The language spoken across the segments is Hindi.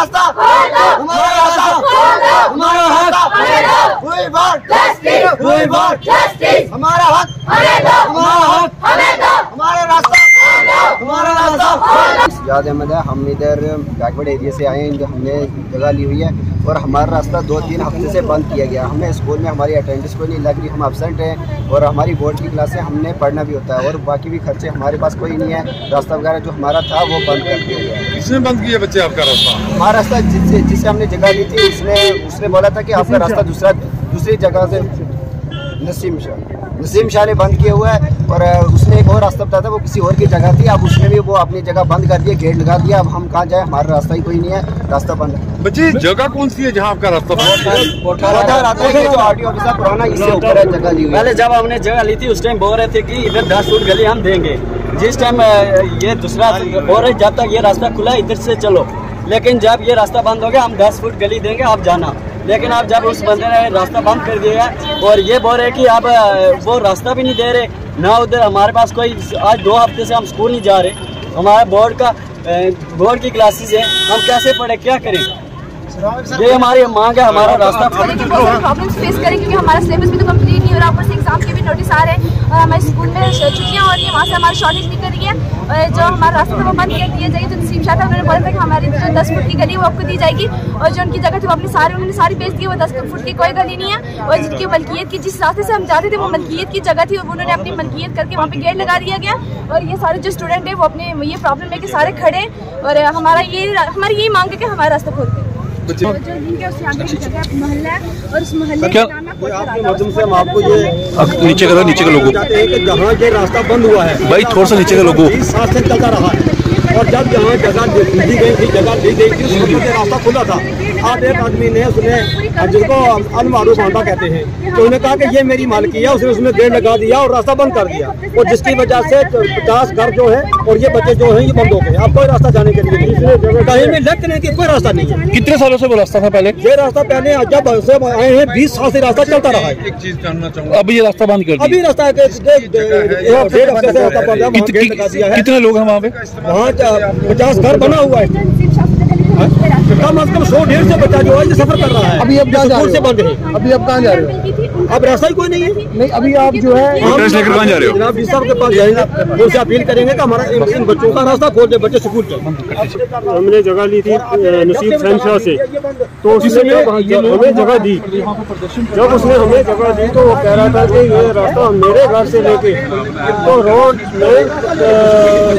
रास्ता। हमारा रास्ता। हमारा हक वोट वोट हमारा हक। हमारा हक। हमारा रास्ता। हमारा रास्ता। याद अहमद है हम इधर बैकवर्ड एरिया से आए हैं, जो हमने जगह ली हुई है। और हमारा रास्ता दो तीन हफ़्ते से बंद किया गया। हमें स्कूल में हमारी अटेंडेंस कोई नहीं लग रही हम एबसेंट हैं और हमारी बोर्ड की क्लासें हमने पढ़ना भी होता है और बाकी भी खर्चे हमारे पास कोई नहीं है। रास्ता वगैरह जो हमारा था वो बंद कर दिया गया किसने बंद किया बच्चे आपका रास्ता? हमारा रास्ता जिससे जिससे हमने जगह ली थी उसने उसने बोला था कि आपका रास्ता दूसरा दूसरी जगह से नसीम शाह। नसीम शाह ने बंद किया हुआ है और उसने एक और रास्ता बताया था वो किसी और की जगह थी। अब उसने भी वो अपनी जगह बंद कर दिया गेट लगा दिया। अब हम कहाँ जाए? हमारा रास्ता ही कोई नहीं है। रास्ता बंद है। बच्चे जगह कौन सी है जहाँ आपका रास्ता है? जो आरटीओ ऑफ़िस है पुराना इससे ऊपर है जगह ली पहले जब हमने जगह ली थी उस टाइम बोल रहे थे कि इधर दस फुट गली हम देंगे। जिस टाइम ये दूसरा बोल रहे जब तक ये रास्ता खुला है इधर से चलो। लेकिन जब ये रास्ता बंद हो गया हम दस फुट गली देंगे आप जाना। लेकिन आप जब उस बंदे ने रास्ता बंद कर दिया है और ये बोल रहे कि आप वो रास्ता भी नहीं दे रहे ना उधर हमारे पास कोई आज दो हफ़्ते से हम स्कूल नहीं जा रहे हमारे बोर्ड का बोर्ड की क्लासेस है हम कैसे पढ़े क्या करें? ये हमारी मांग है हमारा रास्ता फेस करें। क्योंकि हमारा सिलेबस भी तो कंप्लीट नहीं हो रहा ऊपर से एग्ज़ाम के भी नोटिस आ रहे हैं और हमारे छुट्टियाँ हो रही वहाँ से हमारी शॉर्टेज निकल रही है। और जो हमारा रास्ता था वो बंद कर दिया जाएगी, जो नसीम शाह था उन्होंने बोला था कि हमारी जो दस फुट की गली वो आपको दी जाएगी। और जो उनकी जगह थी, वो अपनी सारी उन्होंने सारी बेच दी वो दस फुट की कोई गली नहीं है। और जिनकी मलकियत की जिस रास्ते से हम जाते थे, वो मलकियत की जगह थी, वो उन्होंने अपनी मलकियत करके वहाँ पर गेट लगा दिया गया। और ये सारे जो स्टूडेंट है, वो अपने ये प्रॉब्लम है कि सारे खड़े और हमारा ये हमारी यही मांग है कि हमारा रास्ता खोल दें। बच्चे। और जो जिनके उससे आगे की जगह मोहल्ला और उस मोहल्ले का नाम कोटरा राधा। माध्यम से हम आपको नीचे करो नीचे के लोगों जहाँ ये रास्ता बंद हुआ है। भाई थोड़ा सा नीचे के लोगों सात से चलता रहा है। यहाँ जगह दी गई थी जगह दी गई थी उस वक्त ये रास्ता खुला था आज एक आदमी ने उसने जिनको अनमारू बांधा कहते हैं तो उन्होंने कहा कि ये मेरी मालकी है उसने उसमें गेट लगा दिया और रास्ता बंद कर दिया और जिसकी वजह से पचास घर जो है और ये बच्चे जो है ये बंद हो गए अब कोई रास्ता जाने के लिए नहीं कहीं में लेकिन कि कोई रास्ता नहीं है कितने सालों से वो रास्ता था पहले ये रास्ता पहले जब से आए हैं बीस साल से रास्ता चलता रहा है एक चीज़ जानना चाहूँगा अब ये रास्ता बंद कर अभी रास्ता है से है है कितने लोग हैं वहाँ पे वहाँ पचास घर बना हुआ है। कम अज कम सौ डेढ़ सौ बच्चा जो है ये सफ़र कर रहा है। अभी अब स्कूल से बंद है। अभी अब कहाँ जा रहे हो? अब रास्ता ही कोई नहीं है। नहीं अभी आप जो है लेकर कहाँ जा रहे हो? जनाब जी साहब के पास जाएँगे उनसे अपील करेंगे कि हमारा इन, बच्चों का रास्ता खोल दे बच्चे स्कूल के हमने जगह ली थी नसीब सैन शाह से। तो उसने हमें जगह दी जब उसने हमें जगह दी तो वो कह रहा था कि ये रास्ता मेरे घर से लेके तो रोड में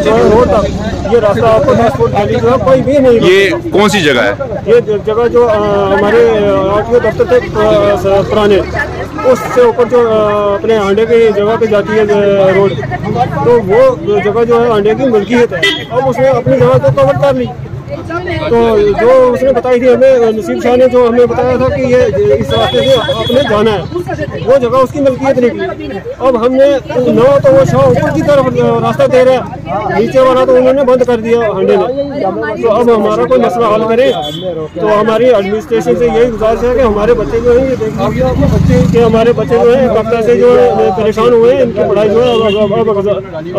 जो रोड तक। ये रास्ता आपको दस फुट गली जो कोई भी नहीं ये कौन सी जगह है? ये जगह जो हमारे आर दफ्तर थे पुराने उससे ऊपर जो अपने आंडे की जगह पे जाती है रोड। तो वो जगह जो है आंडे की मलकियत है। अब उसने अपनी जगह को कवर कर ली। तो जो उसने बताई थी हमें नसीब शाह ने जो हमें बताया था कि ये इस रास्ते से आपने जाना है वो जगह उसकी मलकियत निकली। अब हमने न तो वो शाह ऊपर की तरफ़ रास्ता दे रहा है नीचे वाला तो उन्होंने बंद कर दिया हंडे ने। तो अब हमारा कोई मसला हल करे तो हमारी एडमिनिस्ट्रेशन से यही गुजारिश है कि हमारे बच्चे जो है बच्चे कि हमारे बच्चे जो है हफ़्ते से जो है परेशान हुए हैं इनकी पढ़ाई जो है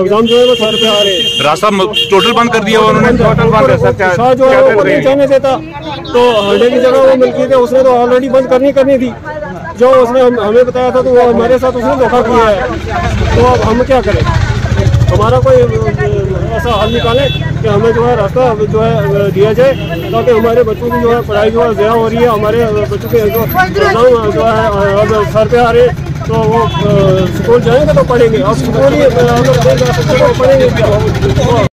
एग्ज़ाम जो है वो सर पे आ रहे हैं। रास्ता टोटल बंद कर दिया उन्होंने शाह जो है वो नहीं जाने देता। तो हंडे की जगह वो मिलकी थे उसने तो ऑलरेडी बंद करनी करनी थी। जो उसने हम, हमें बताया था तो वो हमारे साथ उसने धोखा किया है। तो अब हम क्या करें? हमारा कोई ऐसा हल निकालें कि हमें जो है रास्ता जो है दिया जाए ताकि हमारे बच्चों की जो है पढ़ाई जो है ज़्यादा हो रही है हमारे बच्चों के जो जो है अब सर पे आ रहे हैं, तो वो स्कूल जाएँगे तो पढ़ेंगे। अब स्कूल ही पढ़ेंगे?